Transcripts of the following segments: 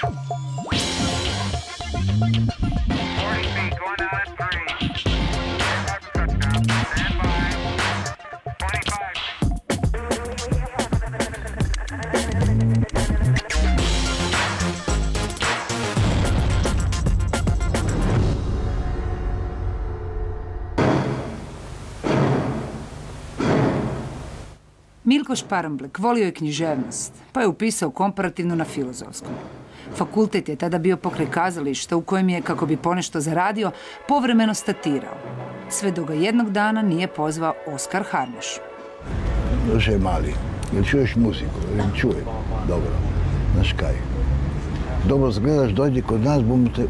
Thank Milko Šparamblek volio je književnost, pa je upisao komparativno na filozofskom. Fakultet je tada bio pokraj kazališta u kojem je, kako bi ponešto zaradio, povremeno statirao. Sve do ga jednog dana nije pozvao Oskar Harmoš. Druže mali, jel čuješ muziku? Jel čujem? Dobro. Znaš kaj? Dobro zgledaš, dođi kod nas, te,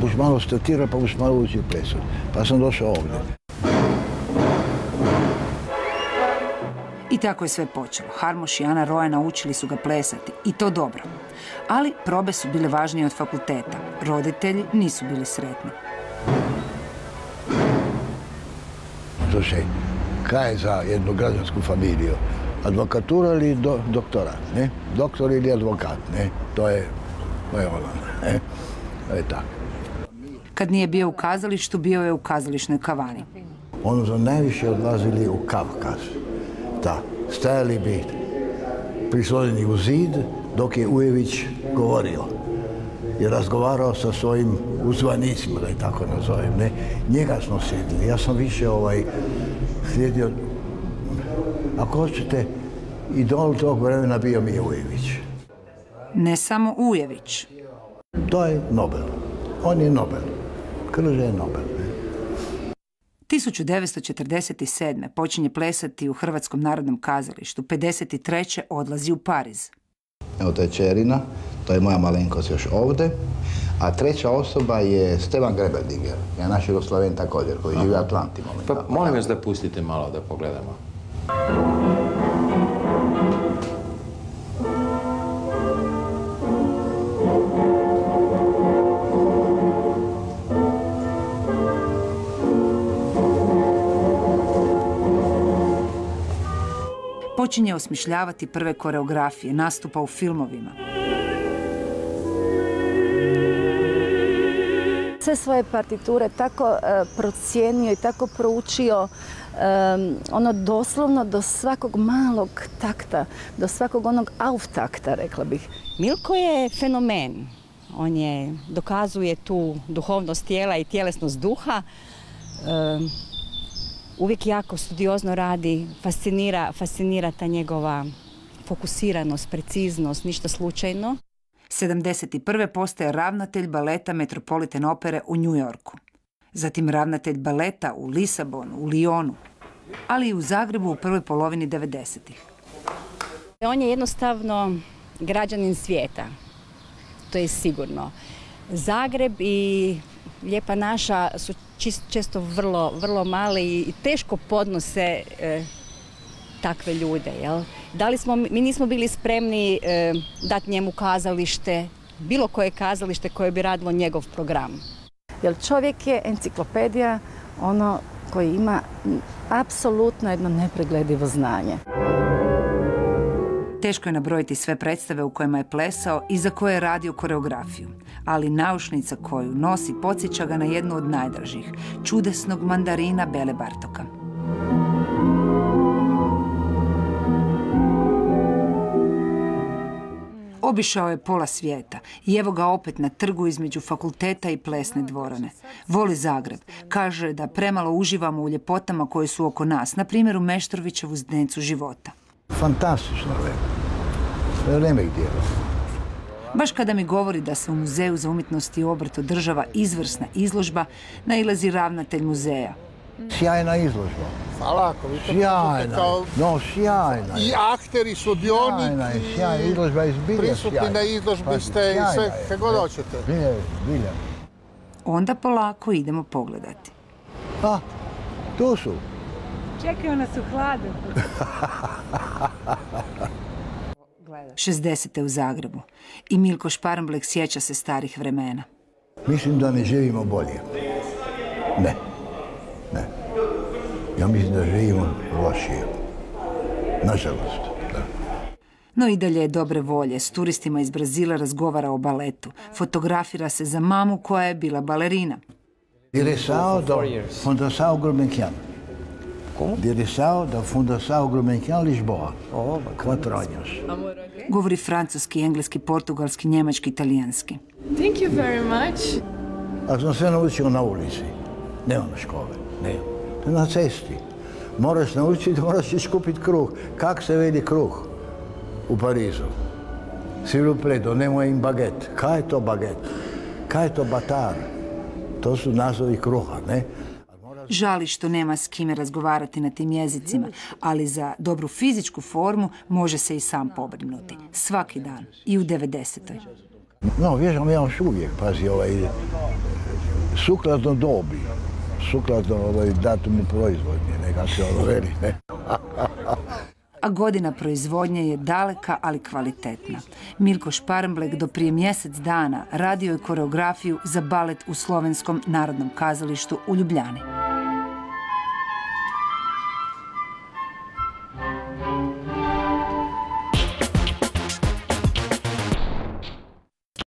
buš malo statirao, pa buš malo učio plesat. Pa sam došao ovdje. I tako je sve počelo. Harmoš i Ana Roja naučili su ga plesati. I to dobro. Ali probe su bile važnije od fakulteta. Roditelji nisu bili sretni. Slušaj, kaj je za jednu građansku familiju? Advokatura ili do, doktorat, ne? Doktor ili advokat, ne? To je, to je ono, ne? To je tako. Kad nije bio u kazalištu, bio je u kazališnoj kavani. Ono su najviše odlazili u Kavkaz. Da, stajali bi prislonjeni u zid dok je Ujević govorio. I razgovarao sa svojim uzvanicima, da je tako nazovem, ne? Njega smo sjedili. Ja sam više ovaj, slijedio, ako hoćete, idol tog vremena bio mi je Ujević. Ne samo Ujević. To je Nobel. On je Nobel. Krže je Nobel. Ne? 1947. počinje plesati u Hrvatskom narodnom kazalištu. 53. odlazi u Pariz. Evo to je Čerina, to je moja malenkost još ovdje. A treća osoba je Stevan Grebeldinger, je naš Jugoslaven također, koji živi u Atlanti. Pa molim vas da pustite malo da pogledamo. Počinje osmišljavati prve koreografije, nastupa u filmovima. sve svoje partiture tako e, procijenio i tako proučio e, ono doslovno do svakog malog takta, do svakog onog auftakta, rekla bih. Milko je fenomen. On je, dokazuje tu duhovnost tijela i tjelesnost duha. E, uvijek jako studiozno radi, fascinira, fascinira ta njegova fokusiranost, preciznost, ništa slučajno. 71. postaje ravnatelj baleta Metropolitan opere u New Yorku. Zatim ravnatelj baleta u Lisabonu, u Lionu, ali i u Zagrebu u prvoj polovini 90-ih. On je jednostavno građanin svijeta, to je sigurno. Zagreb i Lijepa naša su često vrlo, vrlo mali i teško podnose e, takve ljude. Jel? Da li smo, mi nismo bili spremni e, dati njemu kazalište, bilo koje kazalište koje bi radilo njegov program. Jer čovjek je enciklopedija ono koji ima apsolutno jedno nepregledivo znanje. Teško je nabrojiti sve predstave u kojima je plesao i za koje je radio koreografiju, ali naušnica koju nosi podsjeća ga na jednu od najdražih, čudesnog mandarina Bele Bartoka. Obišao je pola svijeta i evo ga opet na trgu između fakulteta i plesne dvorane. Voli Zagreb. Kaže da premalo uživamo u ljepotama koje su oko nas, na primjer u Meštrovićevu zdencu života. Fantastično vreme. Vreme gdje. Baš kada mi govori da se u Muzeju za umjetnost i obrt održava izvrsna izložba, nailazi ravnatelj muzeja. Sjajna izložba. Hvala, ako vi to Sjajna. kao No, sjajna. je. i akteri, sudionik Sjajna je, i sjajna izložba je prisutni sjajna. na izložbi Pa, ste i sve je. kako god hoćete. Zbilja je, zbilja. Onda polako idemo pogledati. A, tu su. Čekaju nas u hladu. 60. u Zagrebu. I Milko Šparamblek sjeća se starih vremena. Mislim da ne živimo bolje. Ne. Ne. Ja mislim da živimo lošije. Nažalost. Da. No i dalje je dobre volje. S turistima iz Brazila razgovara o baletu. Fotografira se za mamu koja je bila balerina. Direção da Fundação Gulbenkian. Como? Direção da Fundação Gulbenkian Lisboa. Oh, Quatro anos. Govori francuski, engleski, portugalski, njemački, italijanski. Thank you very much. A sam sve naučio na ulici. Nema na škole, nema. Na cesti. Moraš naučiti, moraš ići kupiti kruh. Kak se vidi kruh u Parizu? S'il vous plaît, donnez-moi un baguette. Kaj je to baget? Kaj je to batar? To su nazovi kruha, ne? Žali što nema s kime razgovarati na tim jezicima, ali za dobru fizičku formu može se i sam pobrinuti. Svaki dan. I u 90. No, vježam ja još uvijek, pazi, ovaj, sukladno dobi, sukladno ovaj, datumu proizvodnje, neka se ono veli, ne? A godina proizvodnje je daleka, ali kvalitetna. Milko Šparmblek do prije mjesec dana radio je koreografiju za balet u Slovenskom narodnom kazalištu u Ljubljani.